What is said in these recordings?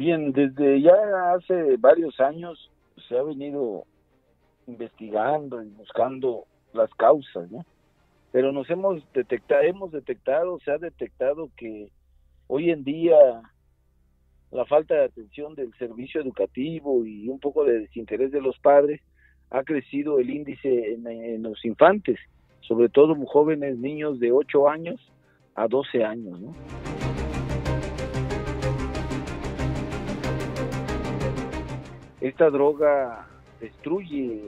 Bien, desde ya hace varios años se ha venido investigando y buscando las causas, ¿no? Pero nos hemos detectado, hemos detectado, se ha detectado que hoy en día la falta de atención del servicio educativo y un poco de desinterés de los padres ha crecido el índice en, los infantes, sobre todo jóvenes niños de 8 años a 12 años, ¿no? Esta droga destruye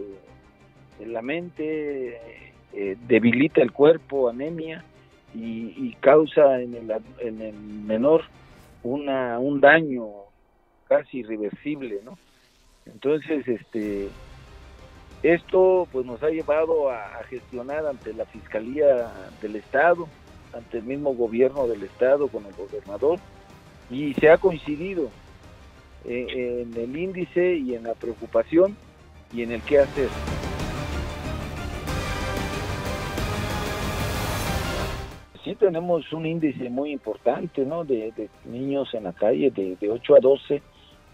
la mente, eh, debilita el cuerpo, anemia y, causa en el, en el menor una, un daño casi irreversible, ¿no? Entonces, este, esto pues nos ha llevado a, gestionar ante la Fiscalía del Estado, ante el mismo gobierno del Estado con el gobernador, y se ha coincidido eh, en el índice y en la preocupación y en el qué hacer. Sí tenemos un índice muy importante, ¿no? De, niños en la calle de, de 8 a 12,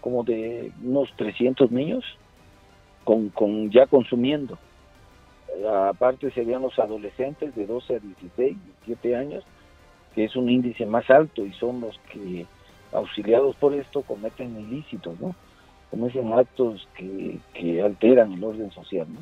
como de unos 300 niños con, con ya consumiendo. Aparte serían los adolescentes de 12 a 16, 17 años, que es un índice más alto y son los que auxiliados por esto cometen ilícitos, ¿no? Cometen actos que, que alteran el orden social, ¿no?